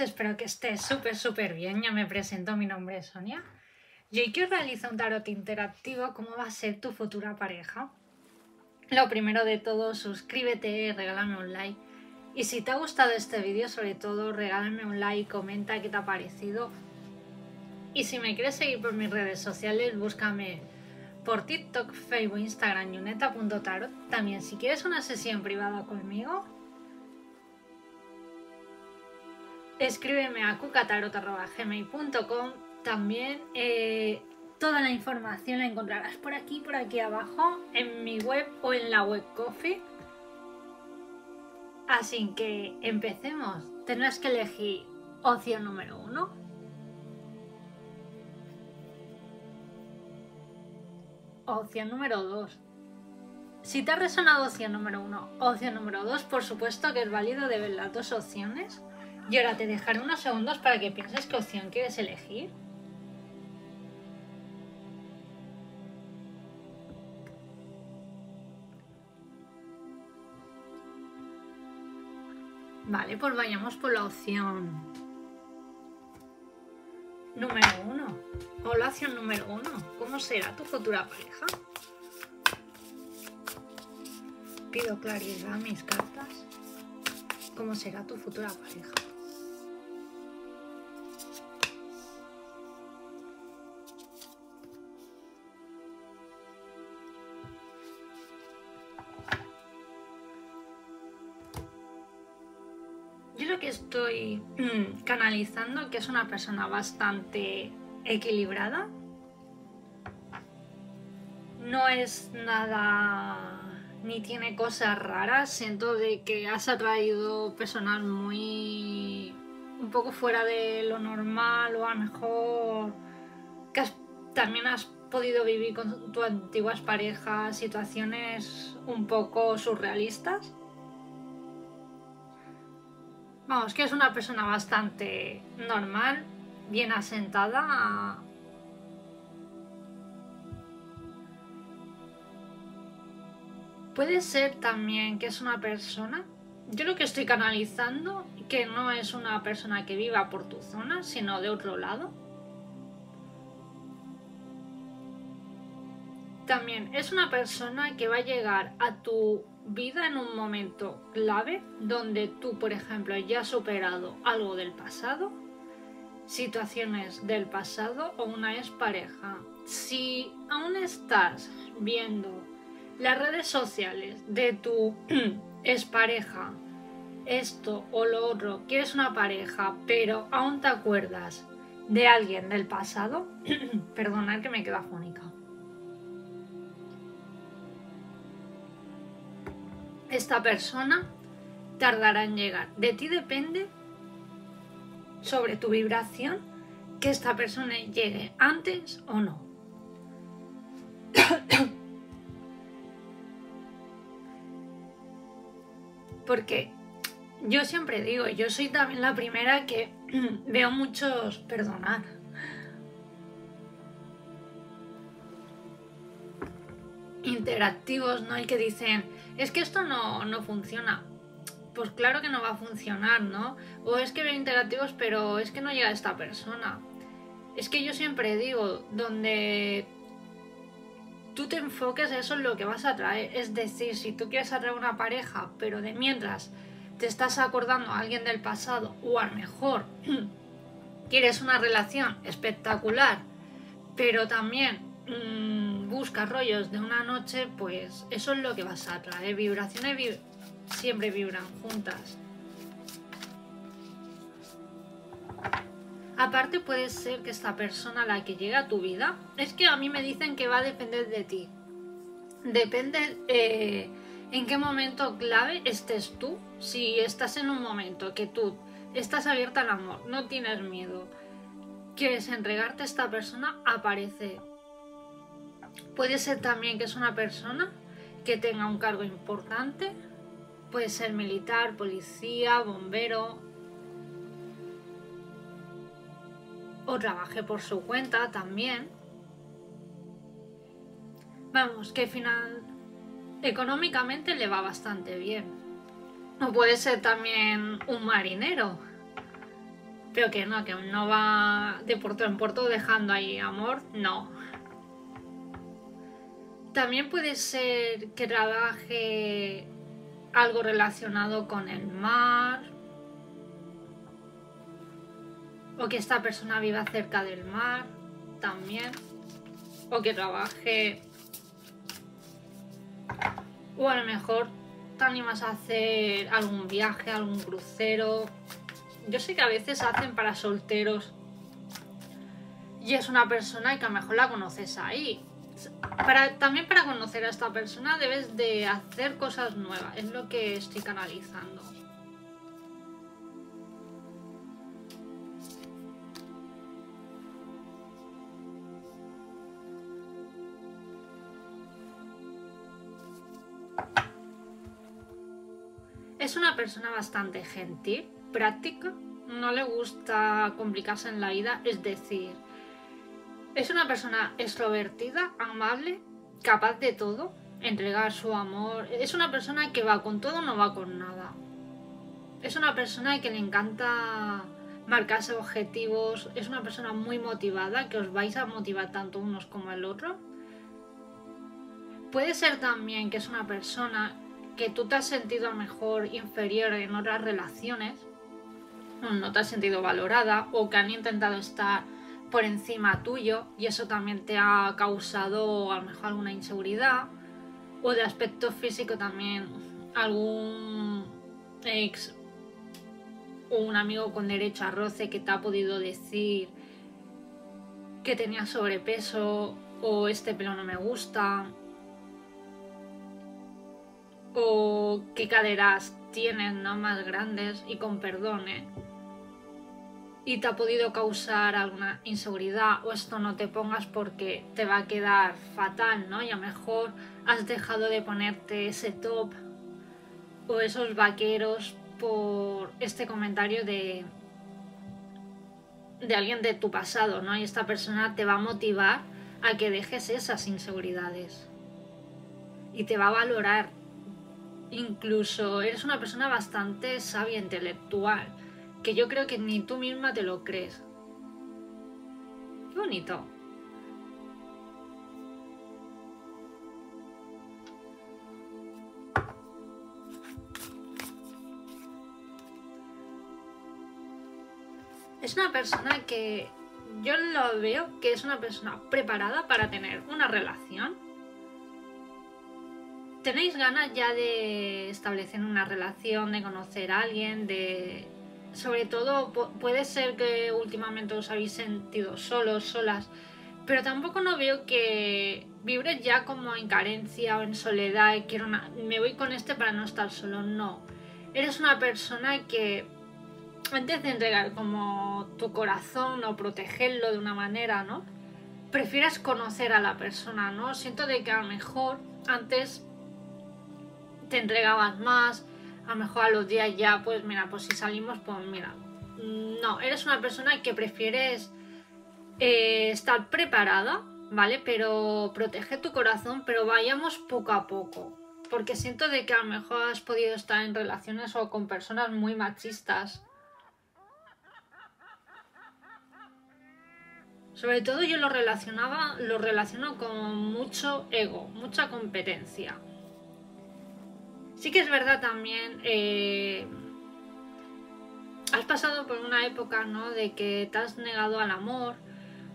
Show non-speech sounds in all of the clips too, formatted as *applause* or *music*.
espero que estés súper, súper bien. Ya me presento, mi nombre es Sonia. Y hoy que os realizo un tarot interactivo, ¿cómo va a ser tu futura pareja? Lo primero de todo, suscríbete, regálame un like. Y si te ha gustado este vídeo, sobre todo, regálame un like, comenta qué te ha parecido. Y si me quieres seguir por mis redes sociales, búscame por TikTok, Facebook, Instagram, yuneta.tarot. También si quieres una sesión privada conmigo, escríbeme a cucatarot.gmail.com También eh, toda la información la encontrarás por aquí, por aquí abajo, en mi web o en la web Coffee. Así que empecemos. Tendrás que elegir opción número uno. Opción número dos. Si te ha resonado opción número uno opción número dos, por supuesto que es válido de ver las dos opciones. Y ahora te dejaré unos segundos para que pienses qué opción quieres elegir. Vale, pues vayamos por la opción número uno. O la opción número uno. ¿Cómo será tu futura pareja? Pido claridad a mis cartas. ¿Cómo será tu futura pareja? Yo lo que estoy mm, canalizando que es una persona bastante equilibrada. No es nada ni tiene cosas raras. Siento de que has atraído personal muy un poco fuera de lo normal o a lo mejor que también has podido vivir con tus antiguas parejas situaciones un poco surrealistas. Que es una persona bastante normal, bien asentada. Puede ser también que es una persona, yo lo que estoy canalizando, que no es una persona que viva por tu zona, sino de otro lado. También es una persona que va a llegar a tu vida en un momento clave donde tú, por ejemplo, ya has superado algo del pasado, situaciones del pasado o una expareja. Si aún estás viendo las redes sociales de tu *clears throat* expareja, esto o lo otro, quieres una pareja, pero aún te acuerdas de alguien del pasado, *clears throat* perdonad que me quedo afónica. Esta persona tardará en llegar. De ti depende sobre tu vibración que esta persona llegue antes o no. *coughs* Porque yo siempre digo, yo soy también la primera que *coughs* veo muchos perdonar. interactivos, ¿no? Y que dicen, es que esto no, no funciona. Pues claro que no va a funcionar, ¿no? O es que veo interactivos, pero es que no llega esta persona. Es que yo siempre digo, donde tú te enfoques, eso es lo que vas a traer. Es decir, si tú quieres atraer una pareja, pero de mientras te estás acordando a alguien del pasado, o a lo mejor *clears throat* quieres una relación espectacular, pero también mmm, buscas rollos de una noche, pues eso es lo que vas a traer. Vibraciones siempre vibran juntas. Aparte puede ser que esta persona la que llega a tu vida, es que a mí me dicen que va a depender de ti. Depende eh, en qué momento clave estés tú. Si estás en un momento que tú estás abierta al amor, no tienes miedo, quieres entregarte a esta persona, aparece Puede ser también que es una persona que tenga un cargo importante, puede ser militar, policía, bombero, o trabaje por su cuenta también. Vamos, que final económicamente le va bastante bien. O puede ser también un marinero. Pero que no, que no va de puerto en puerto dejando ahí amor, no. También puede ser que trabaje algo relacionado con el mar. O que esta persona viva cerca del mar también. O que trabaje... O a lo mejor te animas a hacer algún viaje, algún crucero. Yo sé que a veces hacen para solteros. Y es una persona que a lo mejor la conoces ahí. Para, también para conocer a esta persona debes de hacer cosas nuevas. Es lo que estoy canalizando. Es una persona bastante gentil, práctica, no le gusta complicarse en la vida, es decir, es una persona extrovertida, amable, capaz de todo, entregar su amor. Es una persona que va con todo, no va con nada. Es una persona que le encanta marcarse objetivos, es una persona muy motivada, que os vais a motivar tanto unos como el otro. Puede ser también que es una persona que tú te has sentido mejor inferior en otras relaciones, no te has sentido valorada o que han intentado estar por encima tuyo y eso también te ha causado a lo mejor alguna inseguridad o de aspecto físico también algún ex o un amigo con derecho a roce que te ha podido decir que tenía sobrepeso o este pelo no me gusta o qué caderas tienes, ¿no? Más grandes y con perdón, ¿eh? Y te ha podido causar alguna inseguridad o esto no te pongas porque te va a quedar fatal, ¿no? Y a lo mejor has dejado de ponerte ese top o esos vaqueros por este comentario de de alguien de tu pasado, ¿no? Y esta persona te va a motivar a que dejes esas inseguridades. Y te va a valorar incluso eres una persona bastante sabia intelectual, que yo creo que ni tú misma te lo crees. Qué bonito. Es una persona que yo lo veo que es una persona preparada para tener una relación tenéis ganas ya de establecer una relación, de conocer a alguien, de... Sobre todo puede ser que últimamente os habéis sentido solos, solas, pero tampoco no veo que vibres ya como en carencia o en soledad y quiero una... me voy con este para no estar solo, no. Eres una persona que antes de entregar como tu corazón o protegerlo de una manera, ¿no? Prefieres conocer a la persona, ¿no? Siento de que a lo mejor antes te entregabas más, a lo mejor a los días ya, pues mira, pues si salimos, pues mira, no, eres una persona que prefieres eh, estar preparada, ¿vale? Pero protege tu corazón, pero vayamos poco a poco. Porque siento de que a lo mejor has podido estar en relaciones o con personas muy machistas. Sobre todo yo lo relacionaba, lo relaciono con mucho ego, mucha competencia. Sí que es verdad también, eh, has pasado por una época, ¿no? De que te has negado al amor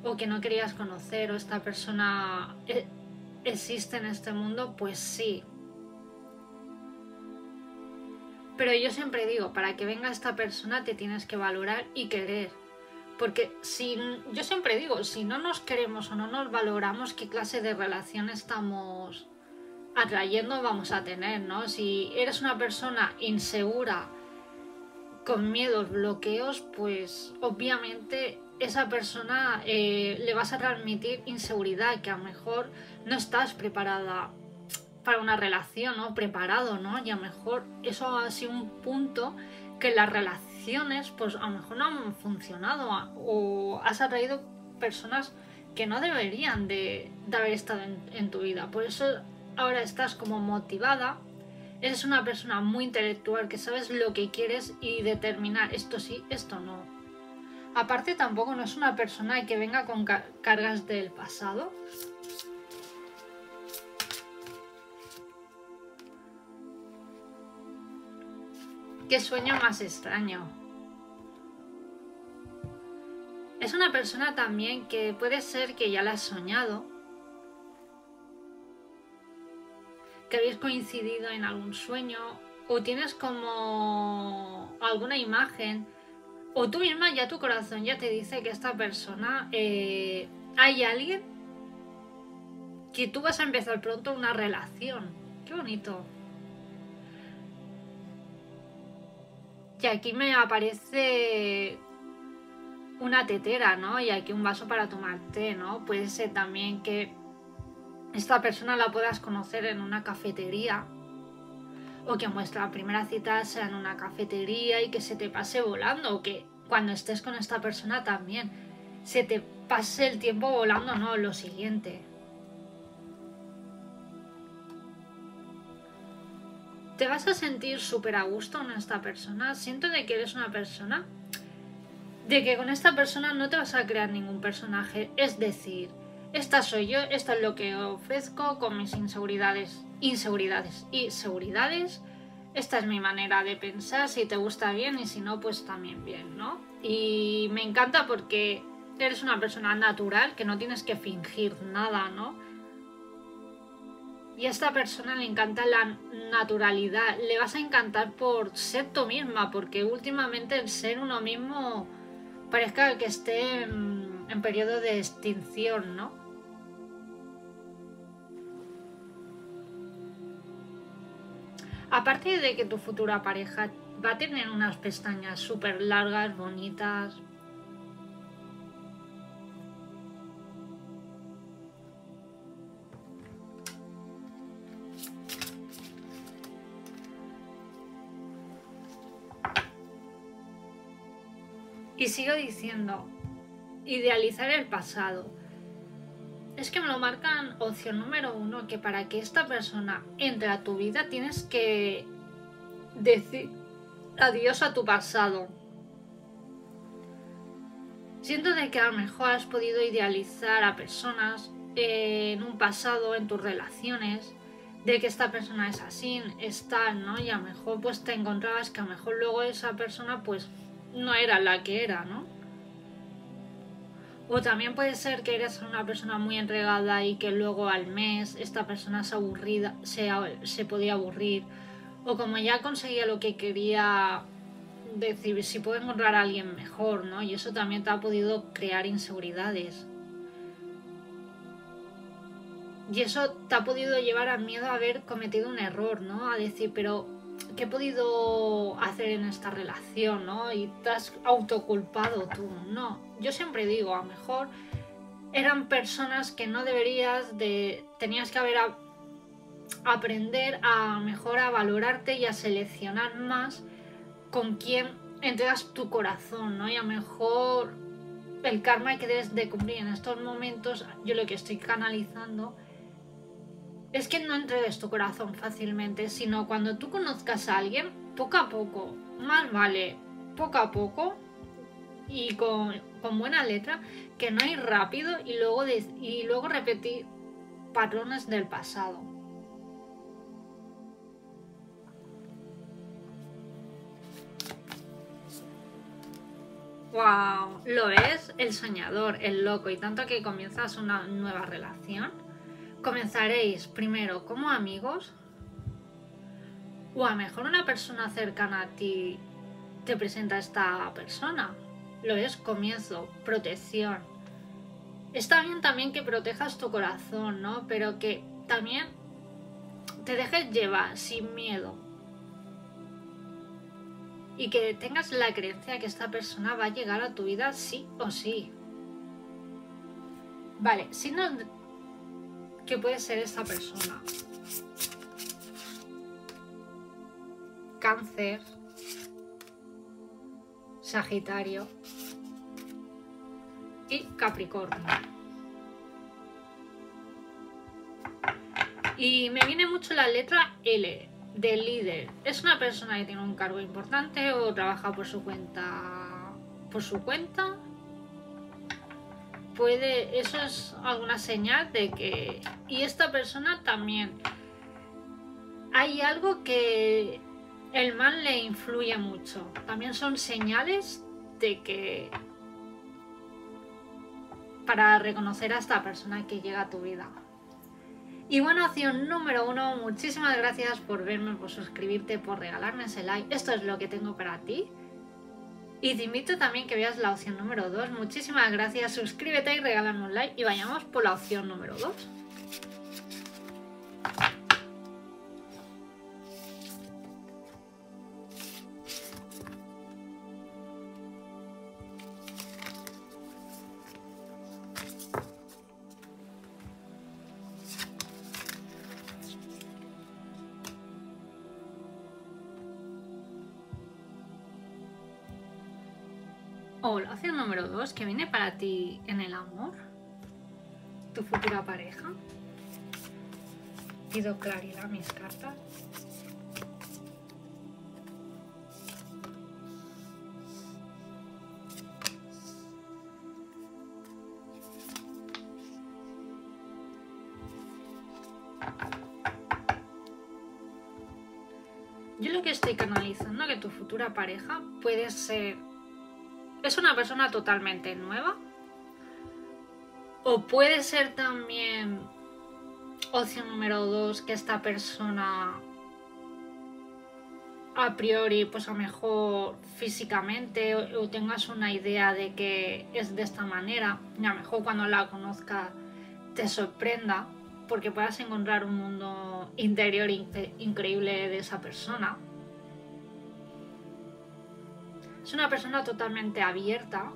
o que no querías conocer o esta persona eh, existe en este mundo, pues sí. Pero yo siempre digo, para que venga esta persona te tienes que valorar y querer. Porque si, yo siempre digo, si no nos queremos o no nos valoramos, ¿qué clase de relación estamos atrayendo vamos a tener, ¿no? Si eres una persona insegura, con miedos, bloqueos, pues obviamente esa persona eh, le vas a transmitir inseguridad, que a lo mejor no estás preparada para una relación, ¿no? Preparado, ¿no? Y a lo mejor eso ha sido un punto que las relaciones, pues a lo mejor no han funcionado o has atraído personas que no deberían de, haber estado en tu vida. Por eso ahora estás como motivada, eres una persona muy intelectual que sabes lo que quieres y determinar esto sí, esto no. Aparte tampoco no es una persona que venga con cargas del pasado. Qué sueño más extraño. Es una persona también que puede ser que ya la has soñado. Que habéis coincidido en algún sueño. O tienes como alguna imagen. O tú misma ya tu corazón ya te dice que esta persona... Eh, hay alguien que tú vas a empezar pronto una relación. Qué bonito. Y aquí me aparece una tetera, ¿no? Y aquí un vaso para tomar té, ¿no? Puede ser también que esta persona la puedas conocer en una cafetería o que vuestra primera cita sea en una cafetería y que se te pase volando o que cuando estés con esta persona también se te pase el tiempo volando, no, lo siguiente. te vas a sentir súper a gusto con esta persona. Siento de que eres una persona, de que con esta persona no te vas a crear ningún personaje. Es decir, esta soy yo, esto es lo que ofrezco con mis inseguridades, inseguridades y seguridades. Esta es mi manera de pensar, si te gusta bien y si no, pues también bien, ¿no? Y me encanta porque eres una persona natural, que no tienes que fingir nada, ¿no? y a esta persona le encanta la naturalidad. Le vas a encantar por ser tú misma, porque últimamente el ser uno mismo parezca que esté en, periodo de extinción, ¿no? Aparte de que tu futura pareja va a tener unas pestañas súper largas, bonitas, Y sigo diciendo, idealizar el pasado. Es que me lo marcan opción número uno, que para que esta persona entre a tu vida tienes que decir adiós a tu pasado. Siento de que a lo mejor has podido idealizar a personas en un pasado, en tus relaciones, de que esta persona es así, es tal, ¿no? Y a lo mejor pues te encontrabas que a lo mejor luego esa persona pues no era la que era, ¿no? O también puede ser que eres una persona muy entregada y que luego al mes esta persona se aburrida, se, se podía aburrir. O como ya conseguía lo que quería decir, si puedo encontrar a alguien mejor, ¿no? Y eso también te ha podido crear inseguridades. Y eso te ha podido llevar al miedo a haber cometido un error, ¿no? A decir, pero ¿qué he podido hacer en esta relación? ¿no? Y te has autoculpado tú. No, yo siempre digo, a lo mejor eran personas que no deberías de... Tenías que haber aprender a mejor a valorarte y a seleccionar más con quién entregas tu corazón, ¿no? Y a lo mejor el karma que debes de cumplir en estos momentos, yo lo que estoy canalizando es que no entregues tu corazón fácilmente, sino cuando tú conozcas a alguien, poco a poco, más vale poco a poco y con, buena letra, que no ir rápido y luego, y luego repetir patrones del pasado. ¡Wow! ¿Lo ves? El soñador, el loco, y tanto que comienzas una nueva relación comenzaréis primero como amigos o a lo mejor una persona cercana a ti te presenta a esta persona. Lo es comienzo, protección. Está bien también que protejas tu corazón, ¿no? Pero que también te dejes llevar sin miedo. Y que tengas la creencia que esta persona va a llegar a tu vida sí o sí. Vale, si no ¿Qué puede ser esta persona? Cáncer, Sagitario y Capricornio. Y me viene mucho la letra L de líder. Es una persona que tiene un cargo importante o trabaja por su cuenta por su cuenta, puede, eso es alguna señal de que, y esta persona también, hay algo que el mal le influye mucho. También son señales de que para reconocer a esta persona que llega a tu vida. Y bueno, acción número uno, muchísimas gracias por verme, por suscribirte, por regalarme ese like. Esto es lo que tengo para ti. Y te invito también que veas la opción número 2. Muchísimas gracias, suscríbete y regálame un like y vayamos por la opción número 2. Número 2, que viene para ti en el amor, tu futura pareja. Pido claridad a mis cartas. Yo lo que estoy canalizando que tu futura pareja puede ser es una persona totalmente nueva. O puede ser también opción número dos que esta persona a priori, pues a lo mejor físicamente o, tengas una idea de que es de esta manera y a lo mejor cuando la conozca te sorprenda porque puedas encontrar un mundo interior increíble de esa persona. Es una persona totalmente abierta.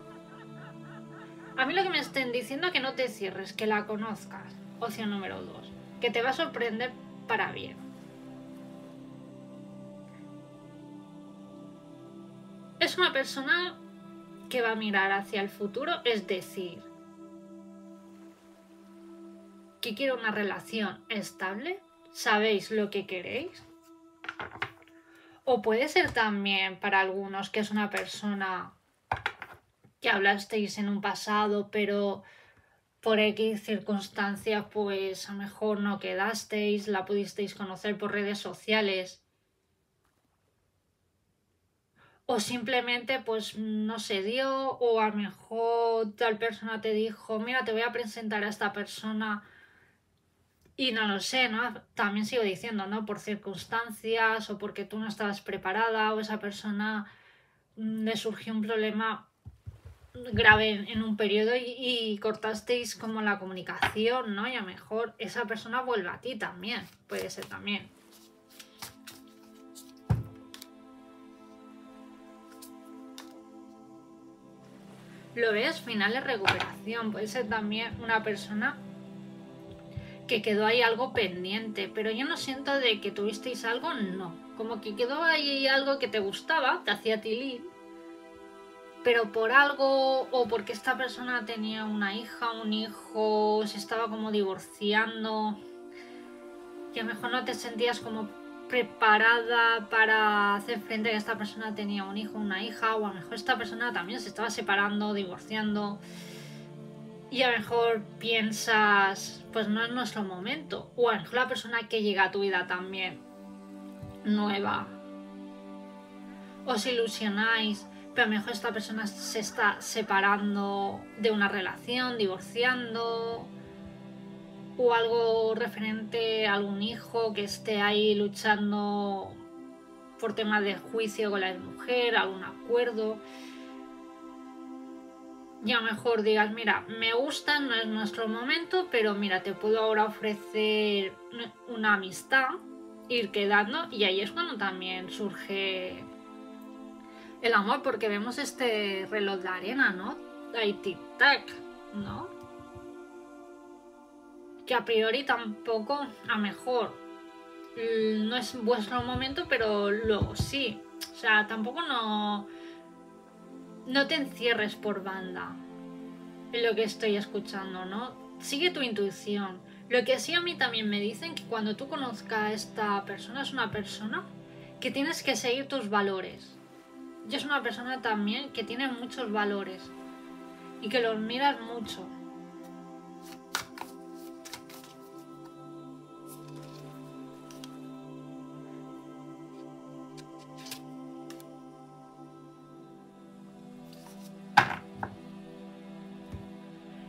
A mí lo que me estén diciendo es que no te cierres, que la conozcas. Opción número dos. Que te va a sorprender para bien. Es una persona que va a mirar hacia el futuro, es decir, que quiere una relación estable, sabéis lo que queréis, o puede ser también para algunos que es una persona que hablasteis en un pasado, pero por X circunstancias, pues a lo mejor no quedasteis, la pudisteis conocer por redes sociales. O simplemente pues no se dio, o a lo mejor tal persona te dijo, mira, te voy a presentar a esta persona y no lo sé, ¿no? También sigo diciendo, ¿no? Por circunstancias o porque tú no estabas preparada o esa persona mm, le surgió un problema grave en, un periodo y, cortasteis como la comunicación, ¿no? Y a lo mejor esa persona vuelve a ti también, puede ser también. Lo ves, final de recuperación, puede ser también una persona que quedó ahí algo pendiente, pero yo no siento de que tuvisteis algo, no. Como que quedó ahí algo que te gustaba, te hacía tilín, pero por algo o porque esta persona tenía una hija, un hijo, se estaba como divorciando, que a lo mejor no te sentías como preparada para hacer frente a que esta persona tenía un hijo, una hija, o a lo mejor esta persona también se estaba separando, divorciando y a lo mejor piensas, pues no es nuestro momento. O a lo mejor la persona que llega a tu vida también, nueva. Os ilusionáis, pero a lo mejor esta persona se está separando de una relación, divorciando. O algo referente a algún hijo que esté ahí luchando por temas de juicio con la mujer, algún acuerdo y a lo mejor digas, mira, me gusta, no es nuestro momento, pero mira, te puedo ahora ofrecer una amistad, ir quedando, y ahí es cuando también surge el amor, porque vemos este reloj de arena, ¿no? Hay tic-tac, ¿no? Que a priori tampoco, a mejor, no es vuestro momento, pero luego sí. O sea, tampoco no no te encierres por banda en lo que estoy escuchando, ¿no? Sigue tu intuición. Lo que sí a mí también me dicen que cuando tú conozcas a esta persona es una persona que tienes que seguir tus valores. y es una persona también que tiene muchos valores y que los miras mucho.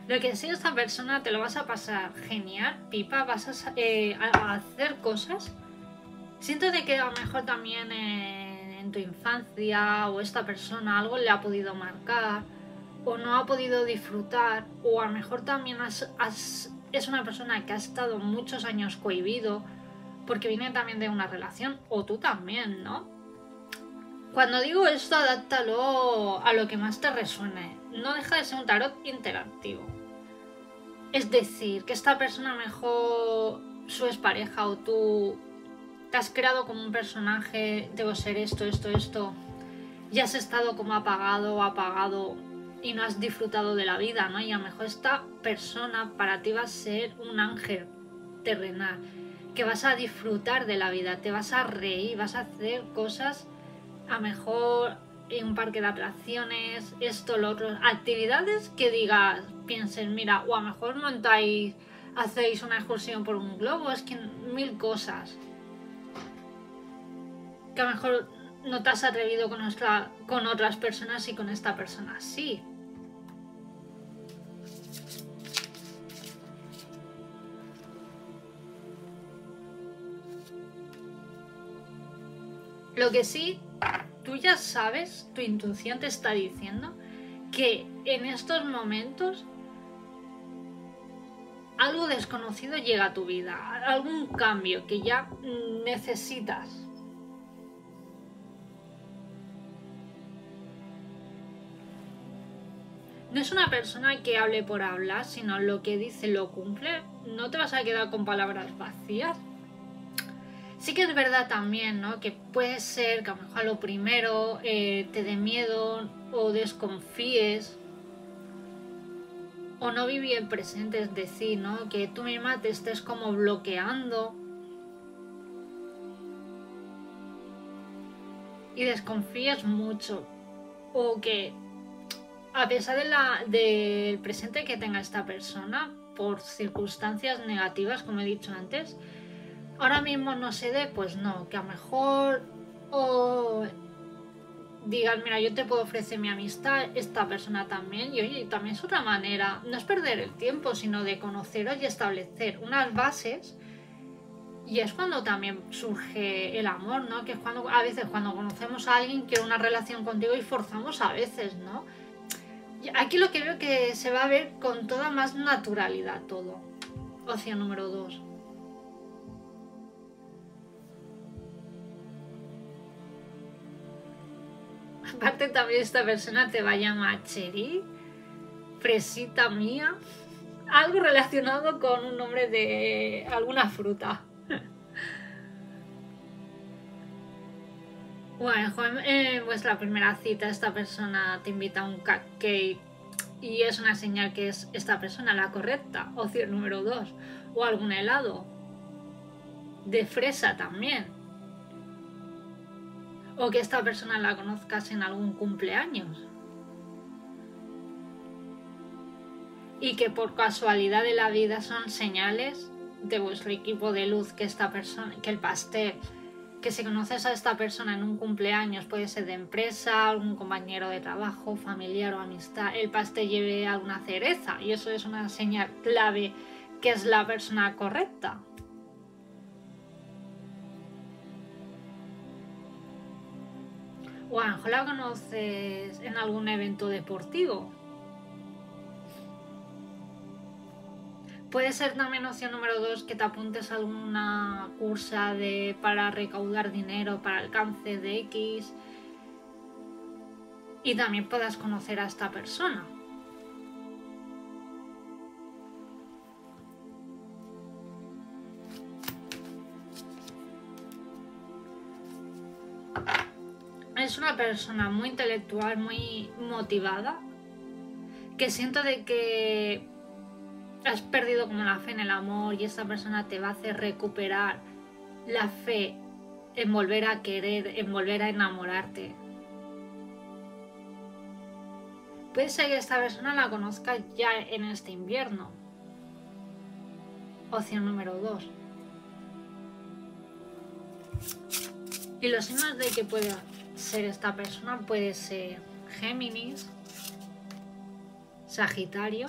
Lo que sí, esta persona te lo vas a pasar genial, pipa, vas a, eh, hacer cosas. Siento de que a lo mejor también en tu infancia o esta persona algo le ha podido marcar o no ha podido disfrutar o a lo mejor también es una persona que ha estado muchos años cohibido porque viene también de una relación o tú también, ¿no? Cuando digo esto, adáptalo a lo que más te resuene. No deja de ser un tarot interactivo. Es decir, que esta persona mejor su pareja o tú te has creado como un personaje, debo ser esto, esto, esto, y has estado como apagado apagado y no has disfrutado de la vida, ¿no? Y a lo mejor esta persona para ti va a ser un ángel terrenal, que vas a disfrutar de la vida, te vas a reír, vas a hacer cosas a mejor un parque de atracciones, esto, lo otro, actividades que digas, piensen, mira, o a lo mejor montáis, hacéis una excursión por un globo, es que mil cosas. Que a lo mejor no te has atrevido con, con otras personas y con esta persona sí. Lo que sí tú ya sabes, tu intuición te está diciendo que en estos momentos algo desconocido llega a tu vida, algún cambio que ya necesitas. No es una persona que hable por hablar, sino lo que dice lo cumple. No te vas a quedar con palabras vacías. Sí que es verdad también, ¿no? Que puede ser que a lo mejor lo primero eh, te dé miedo o desconfíes o no vivir el presente, es decir, ¿no? Que tú misma te estés como bloqueando y desconfíes mucho o que a pesar de la, del presente que tenga esta persona por circunstancias negativas, como he dicho antes, ahora mismo no se dé, pues no, que a lo mejor o digan, mira, yo te puedo ofrecer mi amistad, esta persona también, y oye, también es otra manera, no es perder el tiempo, sino de conoceros y establecer unas bases. Y es cuando también surge el amor, ¿no? Que es cuando a veces cuando conocemos a alguien quiere una relación contigo y forzamos a veces, ¿no? Aquí lo que veo que se va a ver con toda más naturalidad todo. Opción número dos. Aparte también esta persona te va a llamar Cheri, fresita mía, algo relacionado con un nombre de alguna fruta. *laughs* Bueno, en vuestra primera cita esta persona te invita a un cupcake y es una señal que es esta persona la correcta, opción número 2, o algún helado de fresa también o que esta persona la conozcas en algún cumpleaños. Y que por casualidad de la vida son señales de vuestro equipo de luz que esta persona, que el pastel, que si conoces a esta persona en un cumpleaños, puede ser de empresa, algún compañero de trabajo, familiar o amistad, el pastel lleve alguna cereza y eso es una señal clave que es la persona correcta. O a lo mejor la conoces en algún evento deportivo. Puede ser también opción número dos que te apuntes a alguna cursa de, para recaudar dinero para el cáncer de X y también puedas conocer a esta persona. Es una persona muy intelectual, muy motivada, que siento de que has perdido como la fe en el amor y esa persona te va a hacer recuperar la fe en volver a querer, en volver a enamorarte. puede ser que esta persona la conozca ya en este invierno. Opción número 2. Y los signos de que puede ser esta persona puede ser Géminis, Sagitario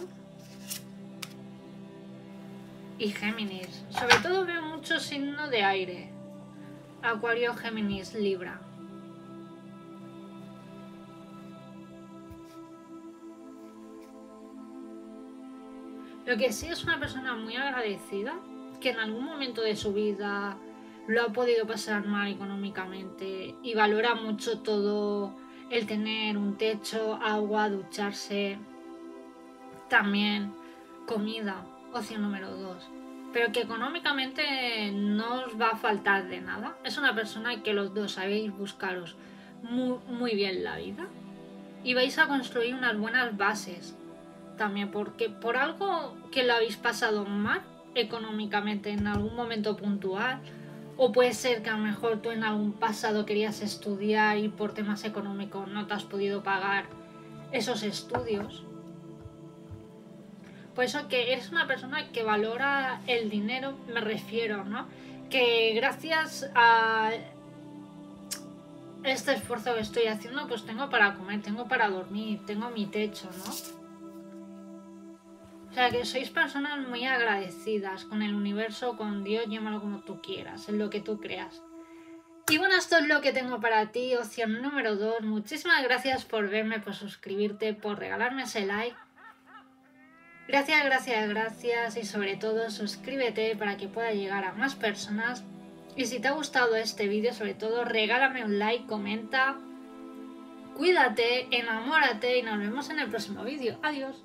y Géminis. Sobre todo veo mucho signo de aire. Acuario, Géminis, Libra. Lo que sí es una persona muy agradecida, que en algún momento de su vida lo ha podido pasar mal económicamente y valora mucho todo el tener un techo, agua, ducharse, también comida, opción número dos. Pero que económicamente no os va a faltar de nada. Es una persona que los dos sabéis buscaros muy, muy bien la vida y vais a construir unas buenas bases también, porque por algo que lo habéis pasado mal económicamente en algún momento puntual, o puede ser que a lo mejor tú en algún pasado querías estudiar y por temas económicos no te has podido pagar esos estudios. Por eso que eres una persona que valora el dinero, me refiero, ¿no? Que gracias a este esfuerzo que estoy haciendo, pues tengo para comer, tengo para dormir, tengo mi techo, ¿no? O sea, que sois personas muy agradecidas con el universo, con Dios, llámalo como tú quieras, en lo que tú creas. Y bueno, esto es lo que tengo para ti, opción número 2. Muchísimas gracias por verme, por suscribirte, por regalarme ese like. Gracias, gracias, gracias y sobre todo suscríbete para que pueda llegar a más personas. Y si te ha gustado este vídeo, sobre todo regálame un like, comenta. Cuídate, enamórate y nos vemos en el próximo vídeo. Adiós.